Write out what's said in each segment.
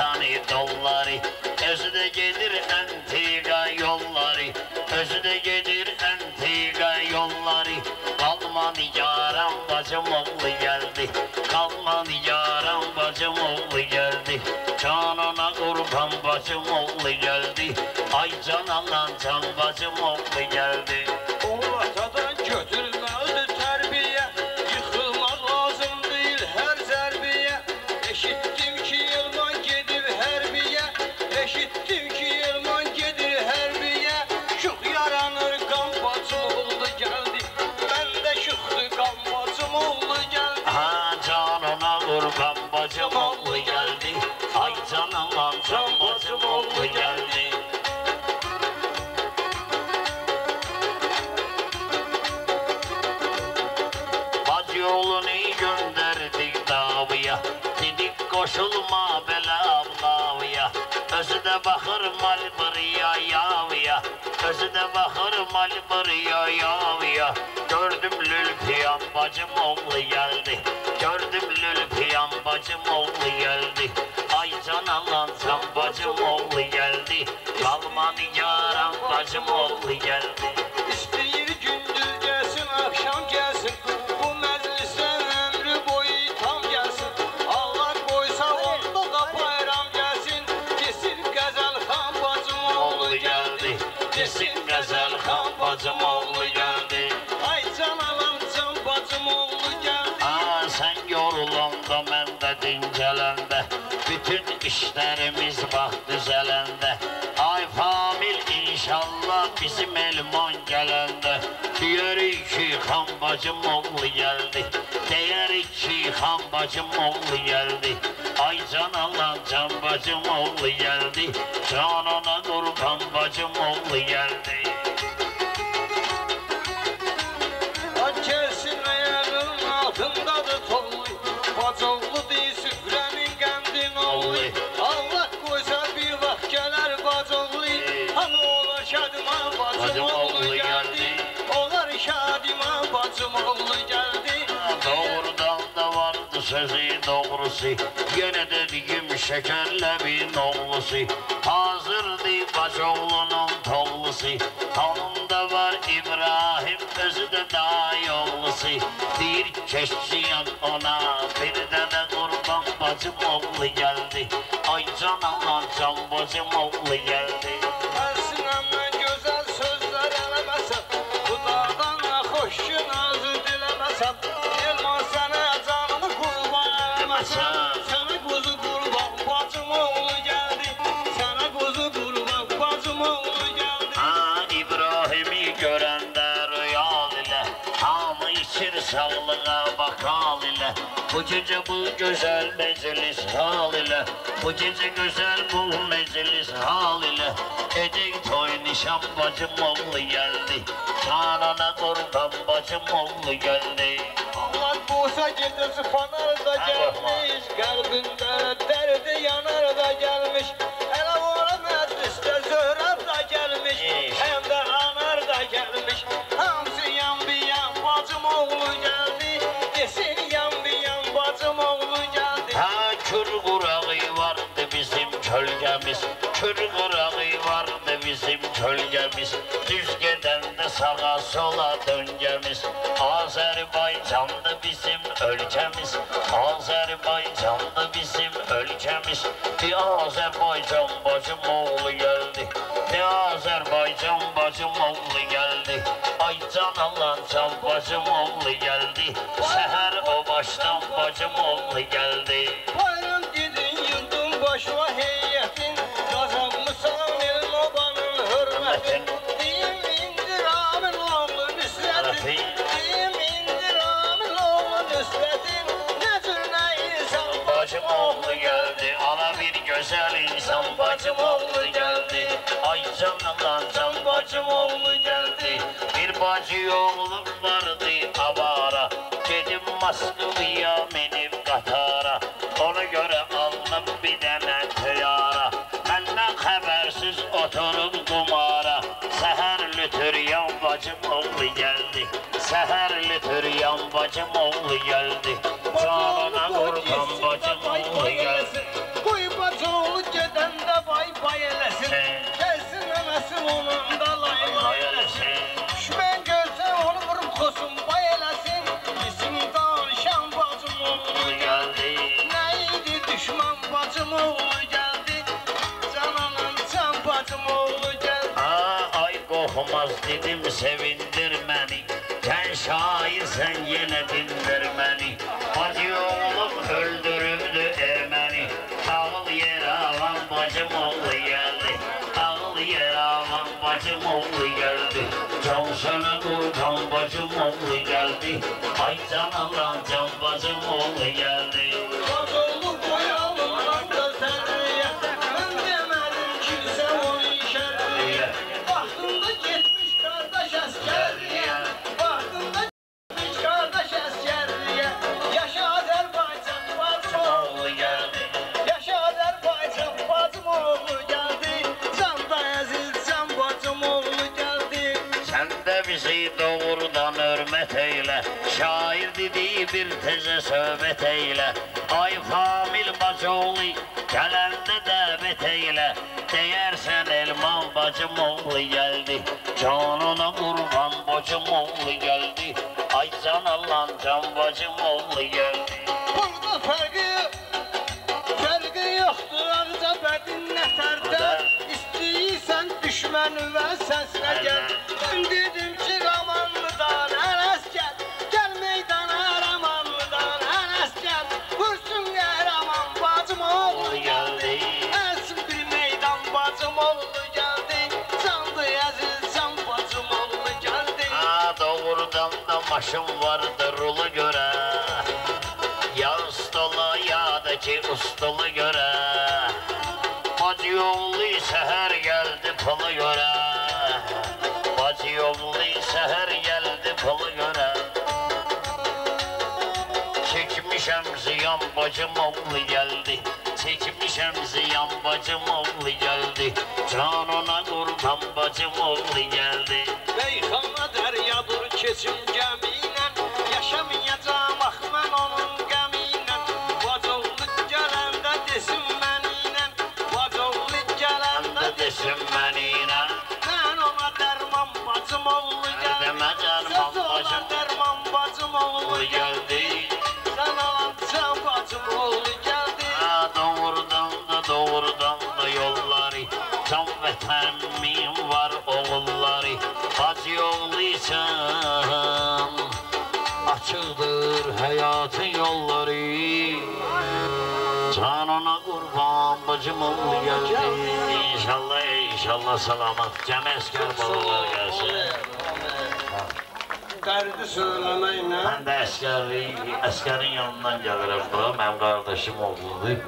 tane dolları Özü de gelir entika yolları. Özü de gelir entika yolları. Kalmadı yaram bacım oğlu geldi. Kalmadı yaram bacım oğlu geldi. Canana kurban bacım oğlu geldi. Ay can alan can bacım oğlu geldi Bakır mal buraya yavya Özü de bakır mal buraya yavya Gördüm lülpiyan bacım oğlu geldi Gördüm lülpiyan bacım oğlu geldi. Ay can alan can bacım oğlu geldi Kalmadı yaran bacım oğlu geldi işlərimiz bax düzələndə Ay famil inşallah bizim elman gələndə Deyərik ki xan bacım oğlu gəldi Deyərik ki xan bacım oğlu gəldi Ay can alan can bacım oğlu gəldi Canana qurban bacım oğlu gəldi şadiman bacım oğlu gəldi Doğrudan da vardı sözü doğrusu. Yine dediğim şekerle bir nollusu Hazırdı Bacoğlu'nun tollusu Hanımda var İbrahim özü de daha yollusu Bir keşçiyan ona bir de de kurban bacım oğlu geldi. Ay can aman can bacım oğlu geldi. Əslən İbrahim'i görende rüyal ile Bu gece bu güzel meclis hal ile Bu gece güzel bu meclis hal ile. Edek toy nişan bacım oğlu geldi Canana kurban bacım oğlu geldi Allah qoysa gecəsi fanar da gəlmiş Qəlbində dərdi yanar da gəlmiş Elə ora məclisdə zöhrət da gəlmiş Həm də anar da gəlmiş Hamısı yan bir yan bacım oğlu gəldi Desin yan bir yan bacım oğlu gəldi Ha kür kurağı vardı bizim kölgemiz. Kür kurağı vardı bizim kölgemiz. Düz giden de sağa sola döngemiz Azerbaycan'dı bizim ülkemiz Azerbaycan'dı bizim ülkemiz Bir Azerbaycan bacım oğlu geldi Bir Azerbaycan bacım oğlu geldi. Ay can alan can bacım oğlu geldi Seher o baştan bacım oğlu geldi Ay canımdan can bacım oğlu geldi. Bir bacı oğlum vardı avara. Dedim Moskva'ya minip Katar'a. Ona göre aldım bir tane tıyara Benden habersiz oturup kumara Seher lütüryan bacım oğlu geldi. Seher lütüryan bacım oğlu geldi. Canına kurban bacım oğlu geldi. Koy bacı oğlu onun da lay. Düşmən görsə onu vurub xosun bay eləsin. Bizim danışan bacım oğlu geldi. Nə idi düşman bacım oğlu gəldi. Cananam can bacım oğlu gəldi. Aa, ay kokmaz dedim sevindir beni Sen şairsen yine dindir beni Hacı oğlum öldürüldü Ermeni Ağıl yer alan bacım oğlu geldi bacım oğlu geldi. Can sana kurban bacım oğlu geldi. Ay can alan can bacım oğlu geldi Şair dediği bir teze söhbet eyle. Ay famil bacıoğlu gelende davet eyle. Değersen elman bacım oğlu geldi. Canına kurban bacım oğlu geldi. Ay can Allah'ın can bacım oğlu geldi. Burada fərqi fərqi yoxdur ancaq bədin nətərdə İstəyirsən düşmənimə səslə gəl maşın vardır rulu göre Ya ustala ya da ki ustalı göre. Bacı yollu seher geldi pılı göre. Bacı yollu seher geldi pılı göre. Çekmişem ziyan bacım oğlu geldi. Çekmişem ziyan bacım oğlu geldi. Canına kurban bacım oğlu geldi geldi İnşallah inşallah salamat Cəm əskər balalar gəlsin Dərdi söyləməklə Mən də əskərlik, əskərin yanından gəlirəm bura. Mənim qardaşım oğludur.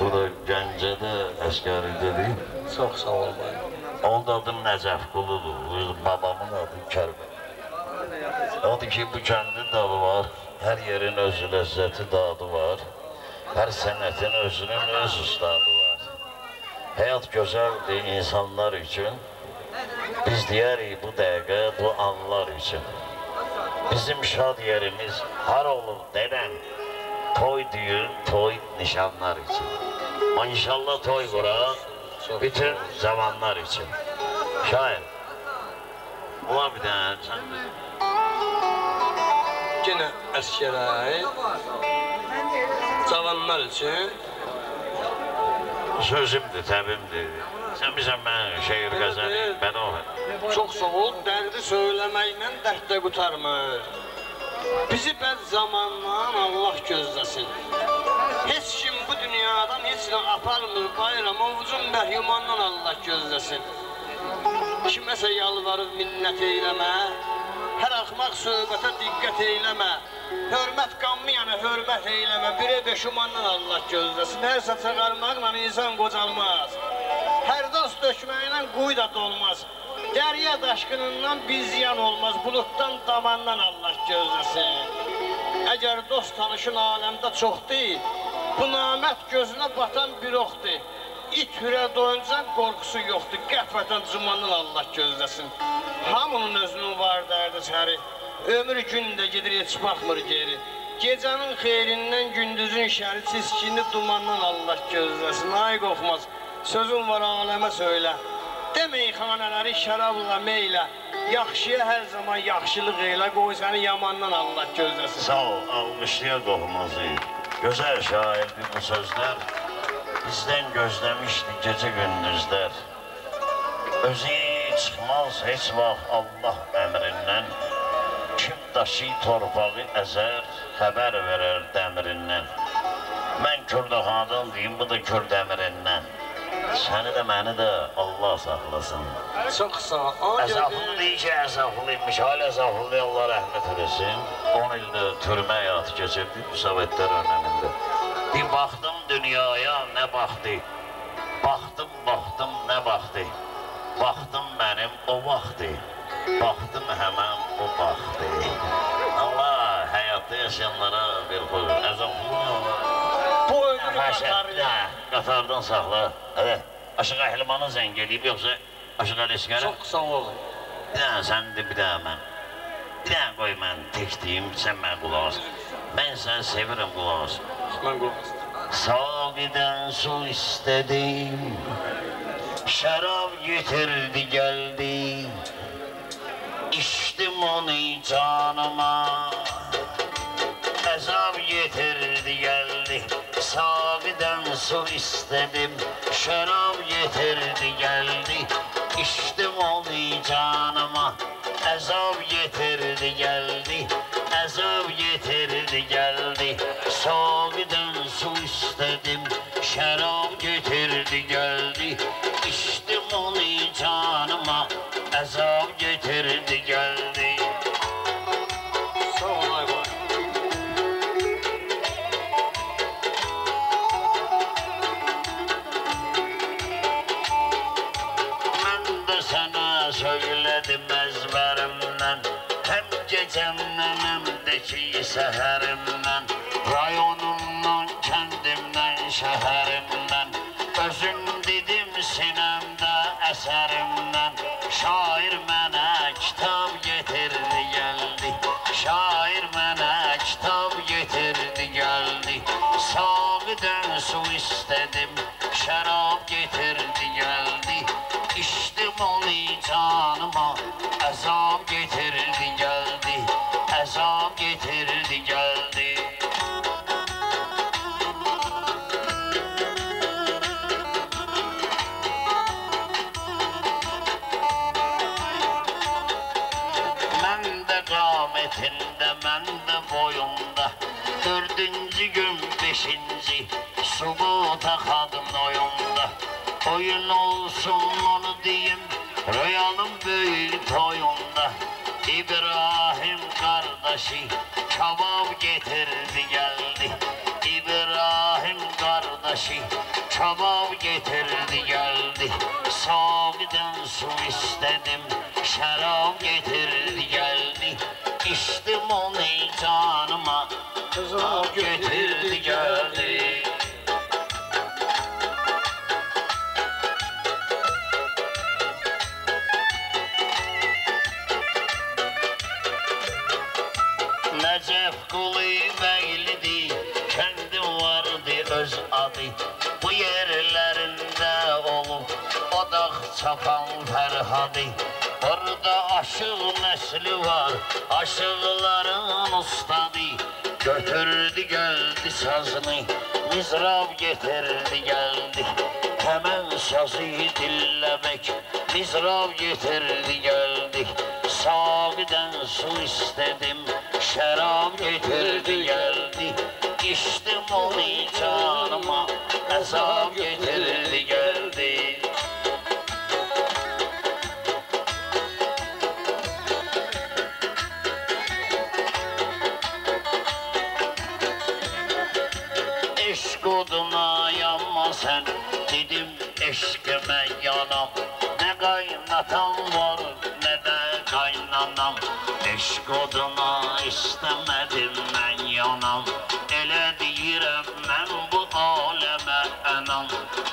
Bu da Gəncədə əskəridədir. Çox sağ ol bayım Onun adı Nəcəf Quludur. Babamın adı Kərbəl. Odur ki, bu kəndin dadı var. Hər yerin öz ləzzəti dadı var. Hər sənətin özünün öz ustadı var. Həyat gözəldir insanlar üçün. Biz deyərik bu dəqiqə, bu anlar üçün. Bizim şad yerimiz har olur dedem. Toy düğün, toy nişanlar için. Ama inşallah toy kurar bütün zamanlar için. Şair. Ulan bir tane sen de. Yenə əskərə Cavanlar üçün Sözümdür, təbimdir. Sen bilirsən mən şeir qəzəli, ben o. Çox sağ ol, dərdi söyləməklə dərddə qutarmır. Bizi bəd zamandan Allah gözləsin. Heç kim bu dünyadan heç nə aparmır bayram, ovucun mərhumandan Allah gözləsin. Kiməsə yalvarıb minnət eyləmə, hər axmaq söhbətə diqqət eyləmə. Hörmət qanmayanə hörmət eyləmə, birə beşumandan Allah gözləsin. Hər saça qarmaqla insan qocalmaz. Hər dost dökməklə quy da dolmaz. Dərya daşqınından bir ziyan olmaz, buluddan damandan Allah gözləsin. Əgər dost tanışın aləmdə çoxdur, bu namət gözünə batan bir oxdur. İt hürə doyunca qorxusu yoxdur, qəflətən cumandan Allah gözləsin. Hamının özünün var dərdi səri, ömür gün də gedir heç baxmır geri. Gecənin xeyrindən gündüzün şəri, çiskini dumandan Allah gözləsin. Ay qorxmaz, sözün var aləmə söylə. De meyxanələri şərabla, meylə. Yaxşıya hər zaman yaxşılıq elə, qoy səni yamandan Allah gözləsin. Sağ ol, almışlığa qohumuzu. Gözəl şairdi bu sözlər. Bizdən gözləmişdi gecə gündüzlər. Özü çıxmaz heç vaxt Allah əmrindən. Kim daşı torpağı əzər, xəbər verər dəmirindən. Mən Kürdaxandan deyim, bu da Kürd əmrindən. Səni də məni də Allah saxlasın. Çox sağ ol. Əzaflı deyir ki, əzaflıymış. Hala əzaflı Allah rəhmət eləsin. 10 ildə türmə həyatı keçirdi bu Sovetlər önəmində. Bir baxdım dünyaya nə baxdı. Baxdım, baxdım nə baxdı. Baxdım mənim o vaxtı. Baxdım həmən o baxtı. Allah həyatda yaşayanlara bir qoy. Əzaflı Allah. Bu ömrü Həşət, qatarıyla. qatardan saxla. Hələ aşağı Əhlimanı zəng eləyib yoxsa aşağı Ələskərə? Çox sağ ol. Bir dənə sən de, bir dənə mən. Bir dənə qoy mən tek deyim, sən mən qulaq as. Mən səni sevirəm qulaq as. Mən qulaq Sağiden su istedim. Şarap getirdi geldi. İçtim onu canıma. Ezap getirdi geldi. Sağiden su istedim. Şarap getirdi geldi. İçtim onu canıma. Ezap getirdi geldi. Ezap getirdi geldi. Sağiden su istedim. Şarap hem de ki seherimden Rayonumdan, kendimden, şehrimden. Özüm dedim sinemde eserimden. Şair mənə kitab getirdi geldi. Şair mənə kitab getirdi geldi. Sağdan su istedim Şarap getirdi geldi. İçtim onu canıma Ezap getirdi geldi Ezap getirdi geldi. Mən də qametində, mən də boyunda. Dördüncü gün beşinci Subuta kadın Kebap getirdi geldi İbrahim kardeşi. Kebap getirdi geldi. Sağdan su istedim Şarap getirdi geldi. İçtim onu canıma Kızım Getirdi geldi Ferhadi Orada aşık nesli var Aşıkların ustadı. Götürdü geldi sazını Mizrab getirdi geldi. Hemen sazı dinlemek Mizrab getirdi geldi. Sağdan su istedim Şarap getirdi geldi. İçtim onu canıma Ezap getirdi geldi kaynatam var ne de kaynanam. Eşk oduna istemedim ben yanam. Ele deyirəm mən bu aləmə ənam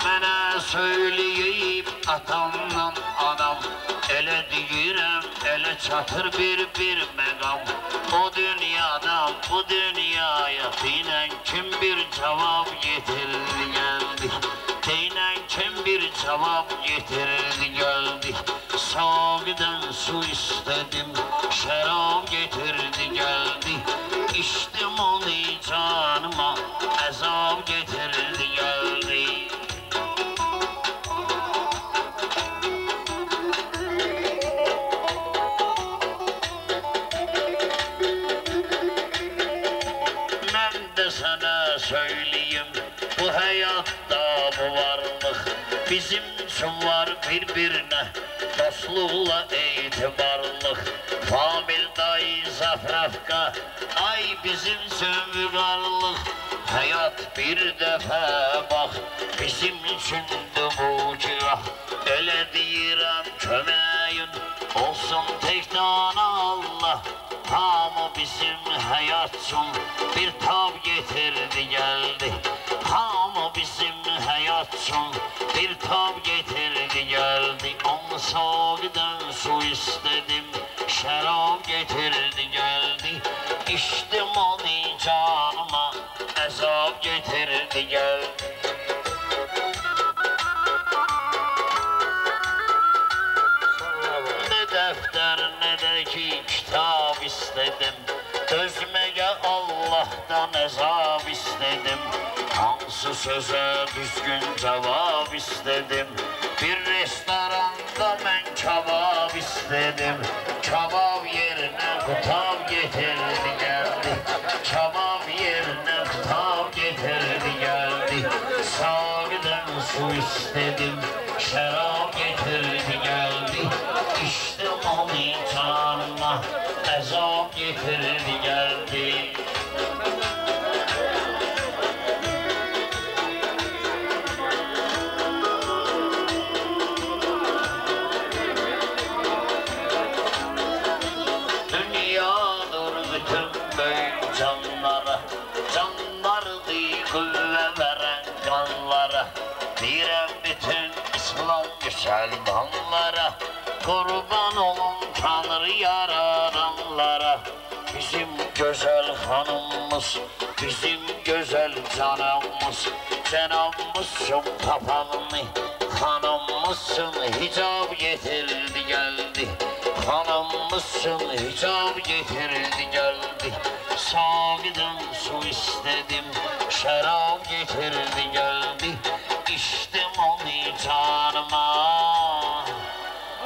Mənə söyləyib atamla anam. Elə deyirəm, elə çatır bir-bir məqam O dünyadan bu dünyaya Deyinən kim bir cavab getirdi geldi Deyinən kim bir cevap getirdi Sağdan su istedim şarap getirdi geldi. İçtim onu canıma azap getirdi geldi. Ben de sana söyleyeyim bu hayatta bu varlık Bizim için dostlukla itibarlık Famil dayı zafrafka ay bizim için varlık Hayat bir defa bak bizim için de bu cilah Öyle deyirəm köməyin olsun tek tane Allah. Hamı bizim hayat için bir tab getirdi geldi. Hamı bizim hayat için bir tab getirdi sağdan su istedim şarap getirdi geldi. İçtim onu canıma azap getirdi geldi. Ne defter ne de ki kitap istedim. Özmeye Allah'tan ezab istedim. Hansı söze düzgün cevap istedim. Bir restoranda ben kebap istedim. Kebap yerine kitap getirdi geldi. Kebap yerine kitap getirdi geldi. Sağdan su istedim Şarap getirdi geldi. İşte onu canıma Azap getirdi olun Tanrı yaradanlara Bizim güzel hanımımız Bizim güzel canımız. Cenabımızsın papağını Hanımımızsın hicab getirdi geldi. Hanımmışsın hicab getirdi geldi. Sağdan su istedim şarap getirdi geldi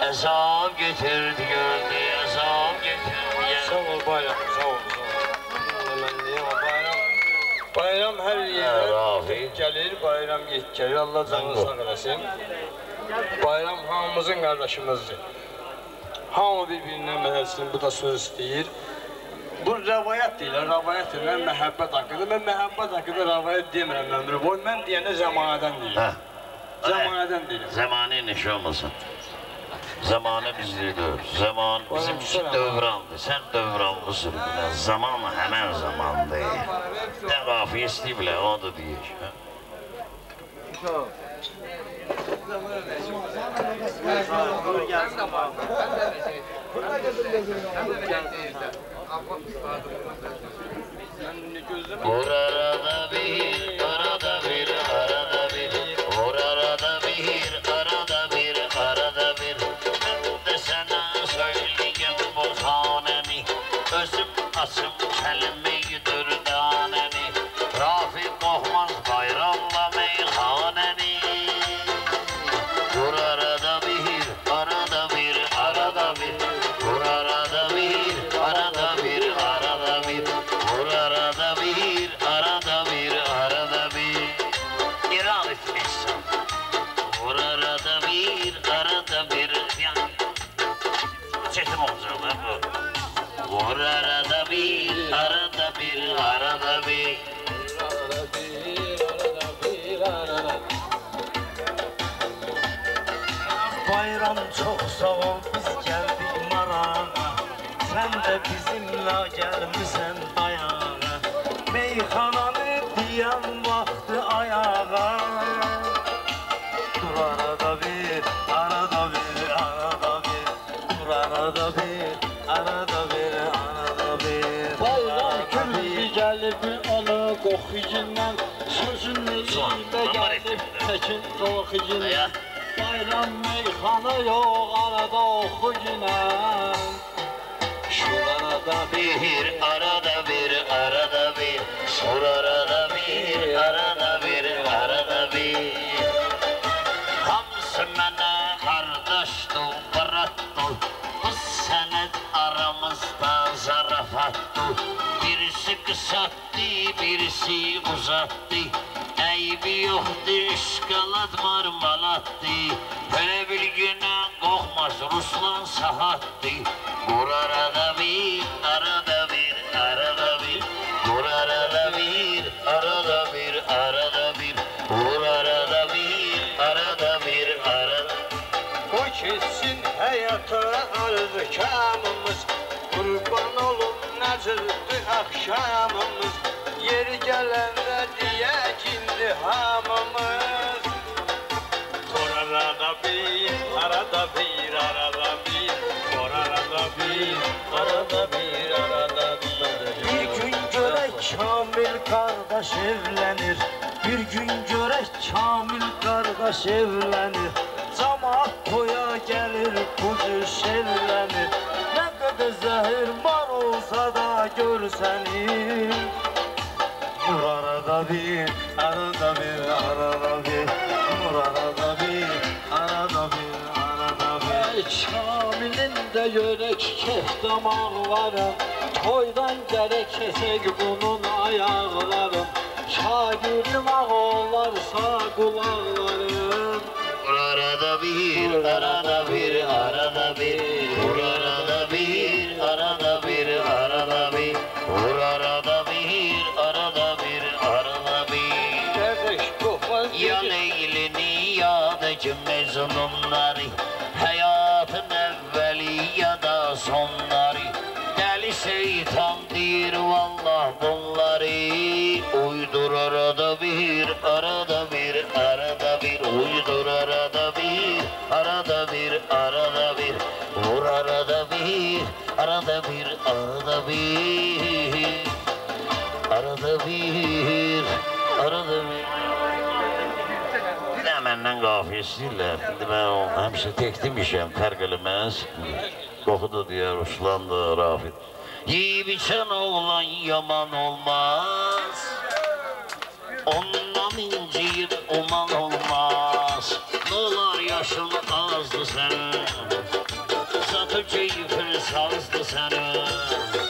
Azap getirdi geldi azap getirdi Sağ ol bayram, sağ ol. Bayram. Bayram her Rafi. gəlir, bayram gəlir. Allah canını eləsin. Bayram hamımızın qardaşımızdır. Hamı bir-birindən məhəssin, bu da söz istəyir. Bu rəvayət deyirlər, rəvayət deyirlər, məhəbbət haqqıdır. Mən məhəbbət haqqında rəvayət demirəm ömrü boyu. Mən deyəndə zəmanədən deyirəm. Zəmanədən deyirəm. Zamanı neşe olmasın. Zamanı bizlidir. Zaman bizim için dövrandır. Sen bile. Zaman hemen zaman değil. Ne kafiye isteyeyim bile o da? Vur arada bir, bir, arada bir. Bayram çok sağ ol biz geldik marağa Sen de bizimle gelmişsen Ya. Bayram meyhanı yok arada oku yine. Şurada bir Bir arada bir arada bir. Sor arada bir arada bir arada bir. Hamsı mənə qardaşdır, bratdır Bu sənət aramızda zarafatdır Birisi qısaltdı, birisi uzatdı Eybi yoxdur, işqalat marmalatdı Belə bir günə qoxmaz, Ruslan sahatdı Vur arada bir, arada bir, arada bir. Vur arada bir, arada bir, arada bir. Vur arada bir, arada bir, arada O keçsin həyata arzukamımız Qurban olum nəcirdir axşamımız Yeri indi hamımız Vur arada bir, arada bir, arada bir. Vur arada bir, arada bir, arada bir. Bir gün görək Kamil qardaş evlənir Bir gün görək Kamil qardaş evlənir Camaat toya gəlir, qucu şellənir Nə qədər zəhir var olsa da görsənir Vur arada bir, arada bir, arada bir. Vur arada bir, arada bir, arada bir. Kamilin də yörək kef damaqlarım Toydan gərək kesək bunun ayaqlarım Şagirdim ağ olarsa qulaqlarım Vur arada bir, arada bir, arada bir mezununları Hayatın evveli ya da sonları. Deli şeytan dir vallah bunları Uydur arada bir, arada bir, arada bir. Uydur arada bir, arada bir, arada bir. Vur arada bir, arada bir, arada bir. Arada bir, arada Bir qafiyə istəyirlər. İndi mən o həmişə tək demişəm, fərq eləməz. Qoxudu deyə Ruslandı, Rafid. Yeyib içən oğlan yaman olmaz. Ondan inciyib uman olmaz. Dolar yaşın azdı sənin. Satı keyfin sazdı sənin.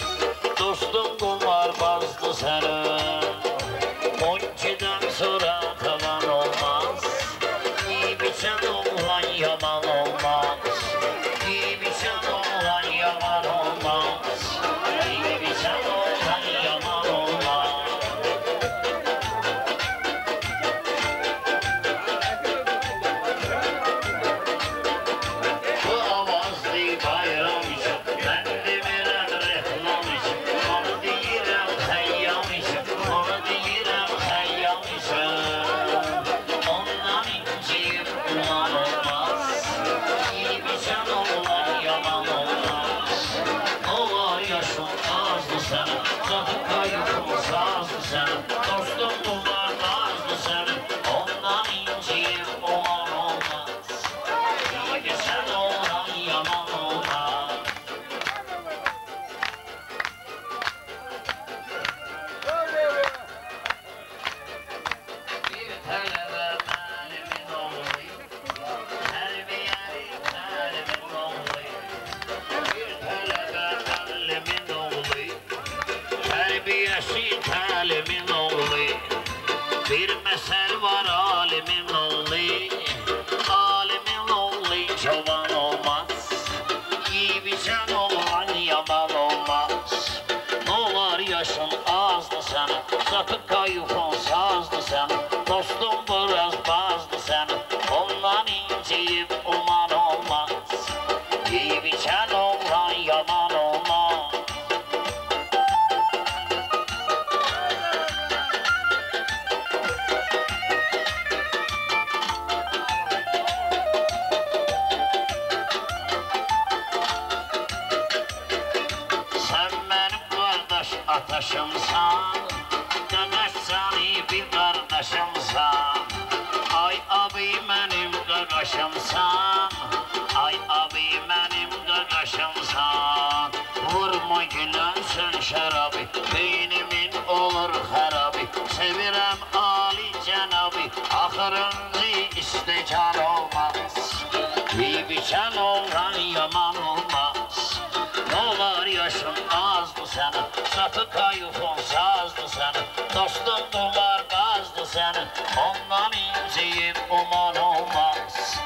Bir biçən olan yaman olmaz. Ne var yaşın azdı senin Satı kayıfın sazdı senin Dostun duvar bazdı senin Ondan inceyip uman olmaz.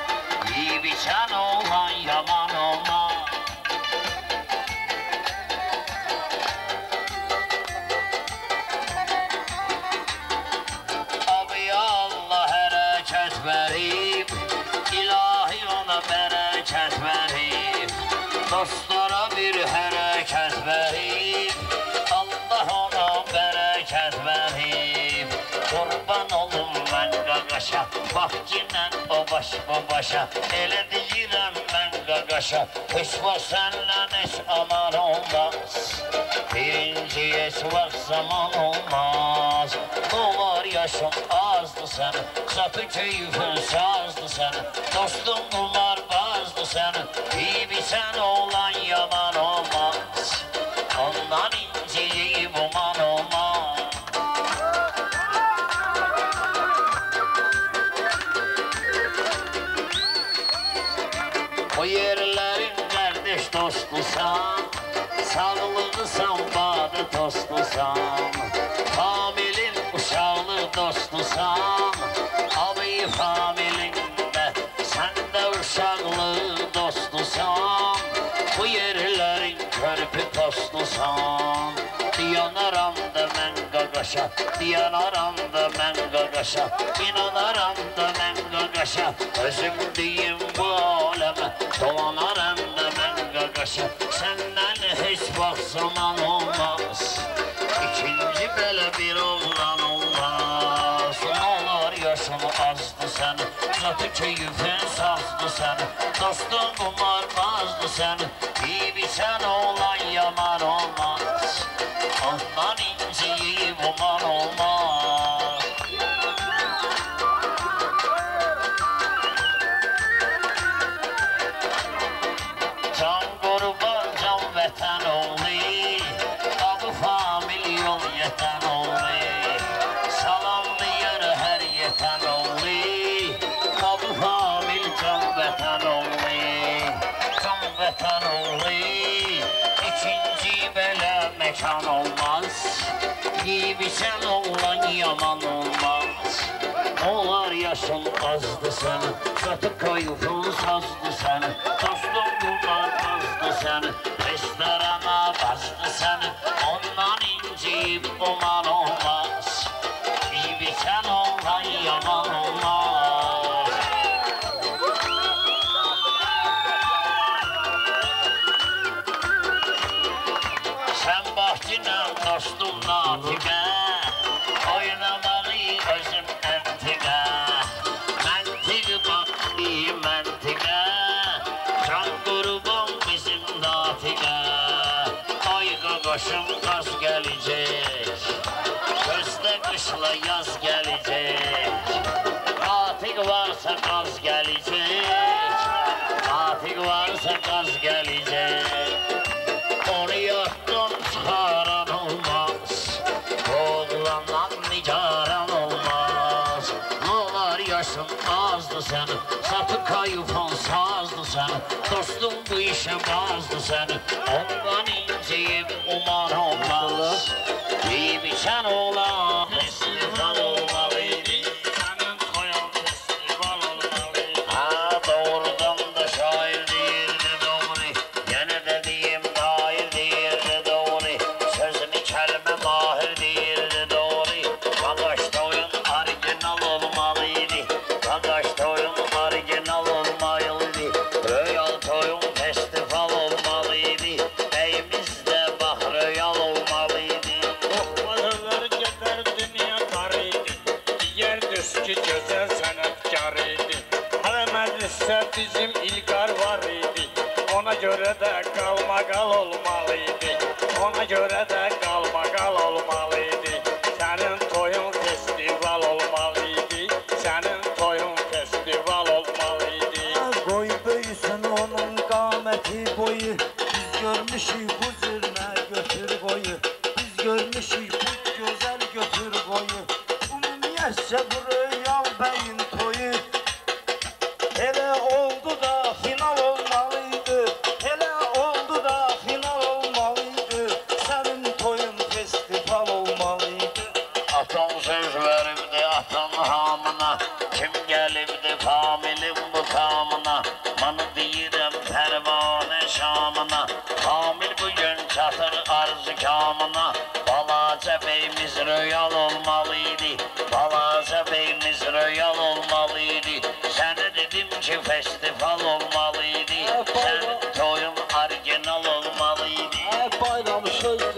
İyi biçen olan yaman olmaz qaqaşa Bax kinlə o baş bu başa. Elə deyirəm mən qaqaşa Heç vaxt sənlə heç aman olmaz. Birinci heç vaxt zaman olmaz. Dolar yaşın azdı sənin Satı keyfin sazdı sənin Dostun qumar bazdı sənin İyi sən olan badı tostusan Familin uşaqlı dostusan Abi familində Sən də uşaqlı dostusan Bu yerlerin körpü postusan Yanaram da mən qaqaşa Yanaram da mən qaqaşa İnanaram da mən qaqaşa Özüm deyim bu aləmə Dolanaram da mən qaqaşa Səndən heç vaxt zaman olmaz İkinci belə bir oğlan olmaz. Ne olur yaşın azdı sənin Zatı keyfin sazdı sənin Dostun qumarmazdı sənin İyi sən olan yaman olmaz Ondan inciyib uman olmaz məkan olmaz Giymişən oğlan yaman olmaz. Onlar yaşın azdı sənin Satı kayıfın sazdı sənin Dostum bunlar azdı sənin Restorana bastı sənin Ondan inciyib uman olmaz. Giymişən oğlan yaman olmaz Qaqaşım qaz gələcək Gözdə qışla yaz gələcək Natiq varsa qaz gələcək Natiq varsa qaz gələcək onu yattan çıkaran olmaz. Oğlandan nigaran olmaz. Ağlar yaşın azdı senin Satı sazdı senin Dostum bu işə bazdı səni Ondan incəyib umar olmaz. Deyib içən olar halal olmalıydı Ona görə də qalmalıydı soy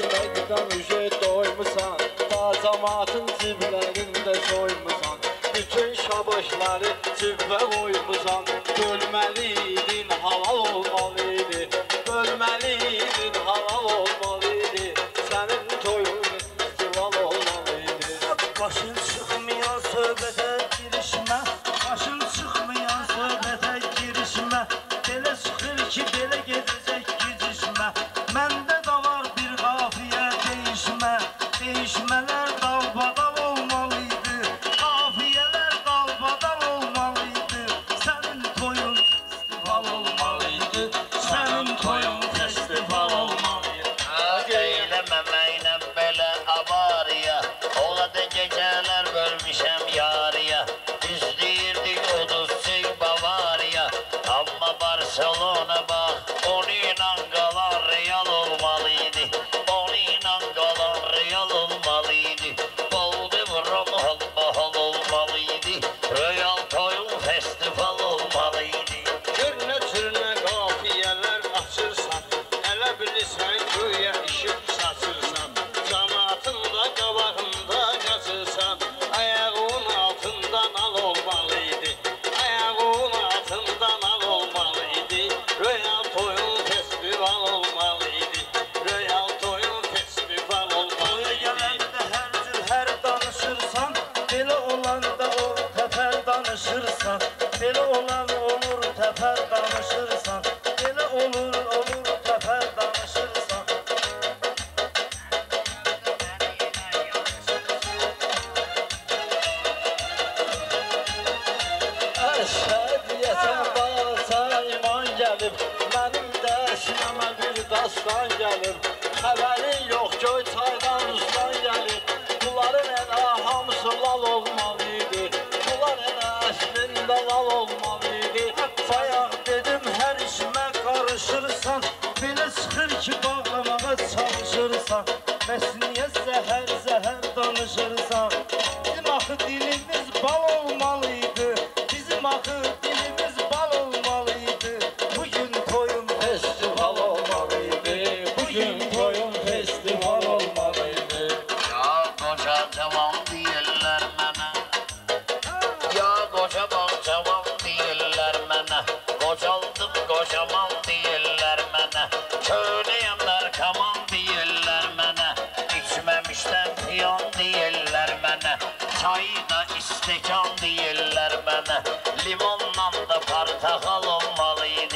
portakal olmalıydı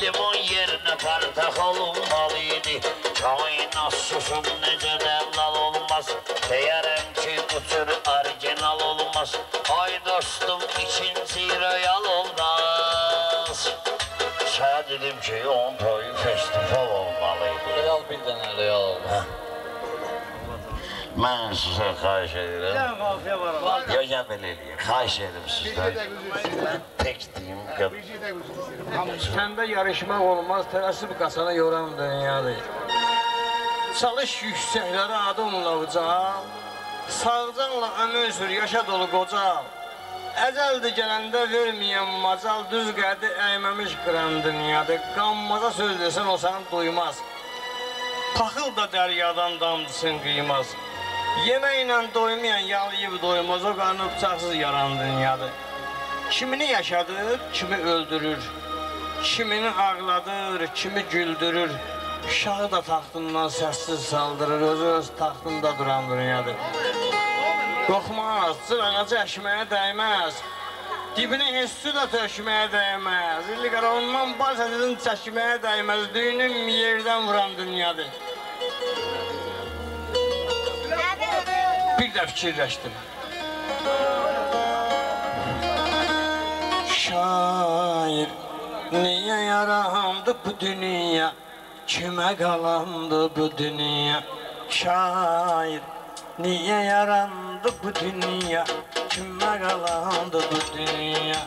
Limon yerine portakal olmalıydı Kainat susun nece dellal olmaz Deyerem ki bu orijinal olmaz Ay dostum ikinci royal olmaz Sana dedim ki on toyu festival olmalıydı Royal bir tane royal olmaz Mən sizə xahiş edirəm. Ya gəl belə eləyək. Xahiş edirəm sizdən. Təkdir. Həmçəndə yarışmaq olmaz, tələsib qasana yoran dünyadır. Çalış yüksəklərə adımla ucal, sağcanla ömür sür, yaşa dolu qocal. Əcəldir gələndə verməyən macal, düz qədi əyməmiş qıran dünyadır. Qanmaza söz desən o səni duymaz. Paxıl da dəryadan damcısın qıymaz. Yeməklə doymayan yalıyıb doymaz, o qarnı bıçaqsız yaran dünyadır. Kimini yaşadır, kimi öldürür. Kimini ağladır, kimi güldürür. Uşağı da taxtından səssiz saldırır, özü öz taxtında duran dünyadır. Qorxmaz, cırağacı əşməyə dəyməz. Dibinə heç su da tökməyə dəyməz. İlli qaravundan bal səsini çəkməyə dəyməz. Düyünün yerdən vuran dünyadır. Bir də fikirləşdim. şair. Niye yarandı bu dünya? Kime kalandı bu dünya. Şair. Niye yarandı bu dünya? Kime kalandı bu dünya.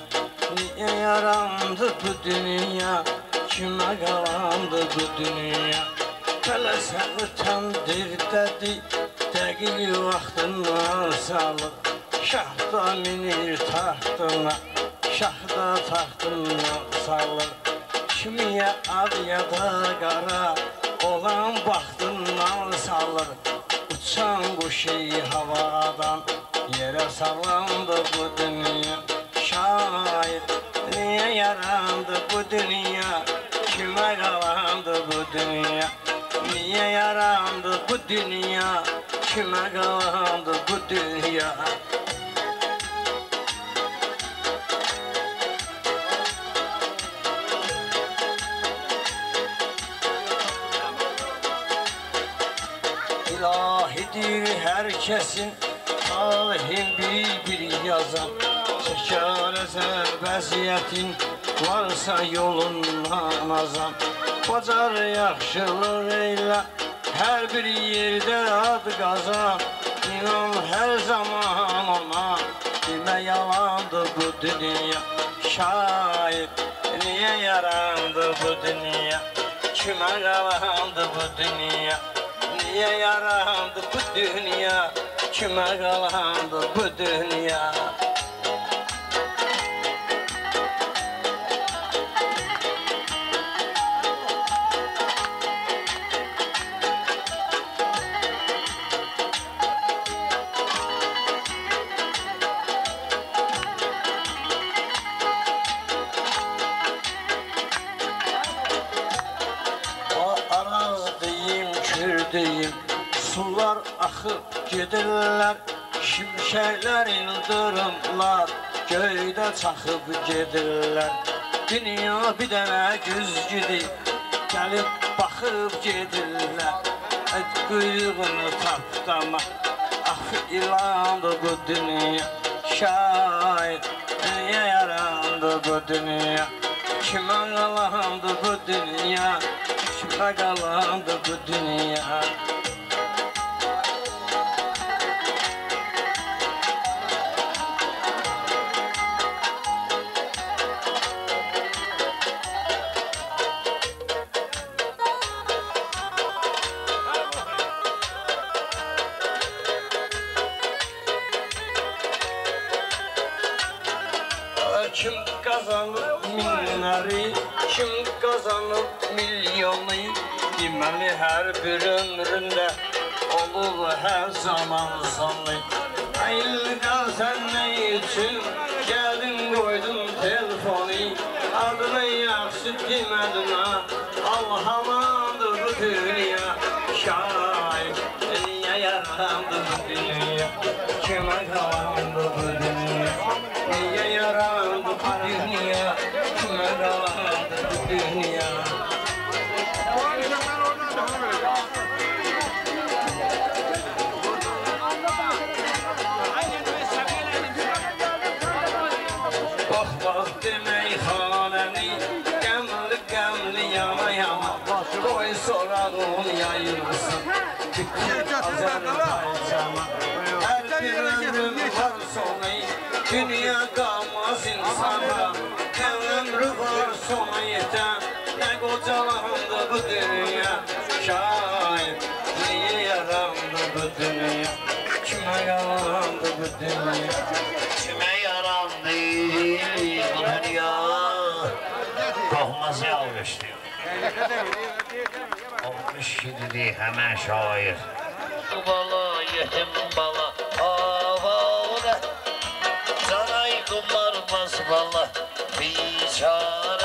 Niye yarandı bu dünya? Kime kalandı bu dünya. Hele seni tandır dedi. Dəqiq vaxtından salıb Şahda minir tahtına. Şah da taxtından salır Kimiyə ağ ya da qara Olan baxtından salır Uçan quşu havadan Yerə sallandı bu dünya. Şair Niyə yarandı bu dünya? Kimə qalandı bu dünya? Niye yarandı bu dünya? Kime kalandı bu dünya herkesin Talihin bir bir yazan Çeker ezer vəziyyətin Varsa yolundan azam. Bacar yaxşılıq eylə Hər bir yerdə ad qazan. İnan hər zaman ona Demə yalandı bu dünya. Şair Niyə yarandı bu dünya? Kimə qalandı bu dünya Niye yarandı bu dünya Kime kalandı bu dünya Sular akıp gidirler Şimşekler ildırımlar Göyde çakıp gidirler Dünya bir dənə güzgüdür Gəlib baxıb gedirlər. Et quyruğunu tapdama Ah ilandı bu dünya. Şahit Niye yarandı bu dünya? Kime kalandı bu dünya? Kime kalandı bu dünya bir ömründə Olur hər zaman sanlı Ayılqan sən nə üçün Gəldin qoydun telefonu. Adını yaxşı demədin ha Allah amandır bu dünya. Şahit Niyə yarandı bu dünya. Kimə qalandı bu dünya? Niye yarandı bu dünya? Kime kalandı bu dünya sona yeter Ne kocalandı bu dünya Şahit Niye yarandı bu dünya Kime yalandı bu dünya Kime yarandı bu dünya? Kohması almıştı. Olmuş gidi hemen şair. Bala yetim bala havale Saray kumbarbaz bala biçare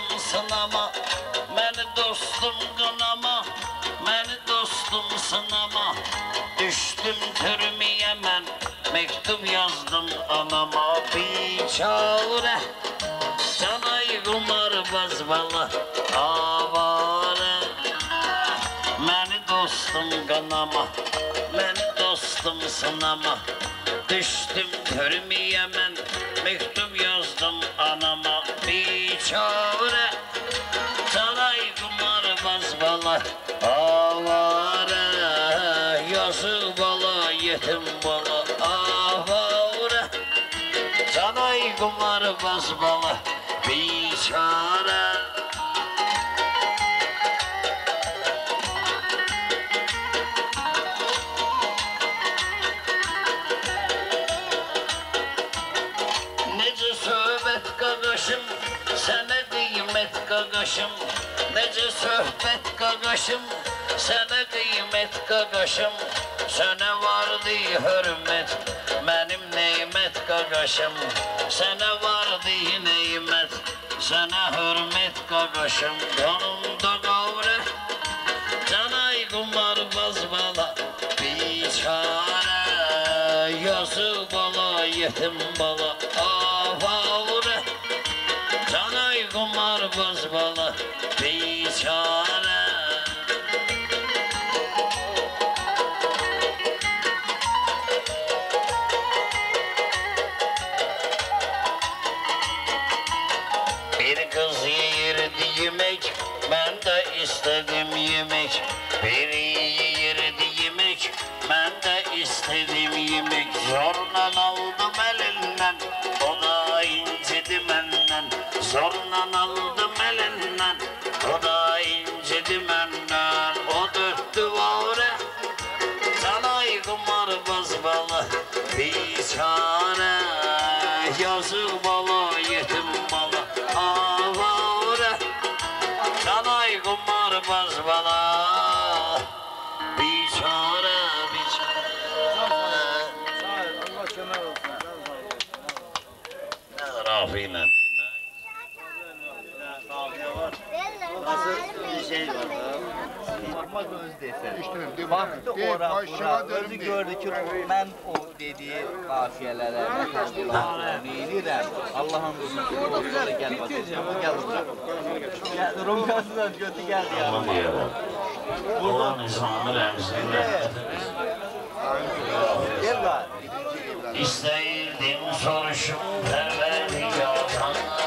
dostum sınama, məni dostum qınama, məni dostum sınama. Düştüm türmeye ben Mektup yazdım anama. Biçare. Canay kumarbaz bala Avare. Məni dostum qanama Məni dostum sınama. Düşdüm körmüyə mən Mektub yazdım anama. Biçare. Saray yetim bala Avare Saray kumarbaz bala Biçare. Nece söhbet qaqaşım, sənə qiymət qaqaşım Nece söhbət qaqaşım, sənə qiymət qaqaşım Sənə vardı hörmət, mənim neymət qaqaşım Sənə vardı neymət, sənə hörmət qaqaşım Yanımda qavrə, canay qumarbaz bala Biçare, yazık bala, yetim bala Avavre, canay qumarbaz bala Biçare Zorla aldım elinden, o da incidi benden. O dörttü vare, Çalay kumarbaz bala Biçare Yazık bala yetim bala Avare Çalay kumarbaz Biçare biçare Allah kömək olsun. Ne Öz desə. İşte Baktı ora bura, özü gördü ki mən o dediyi qafiyələrə, məkanlarına edirəm. Allah'ın rızası orada gəl bax. Gəl bura. Gəl, Rumkasından götü gəldi ya. Diyelim Ulan nizamı remzinde Gəl bax. İsteydim soruşum perverdigardan Göresen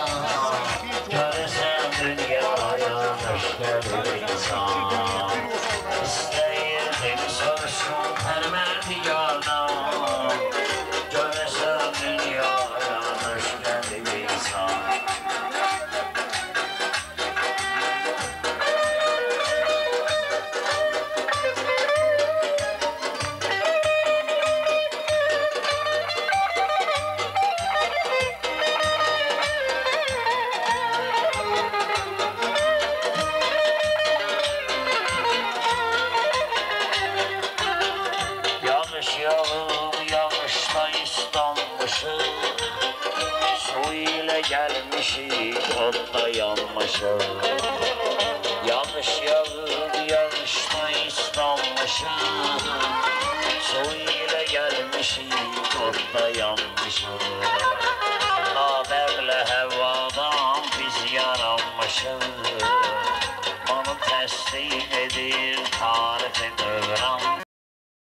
See.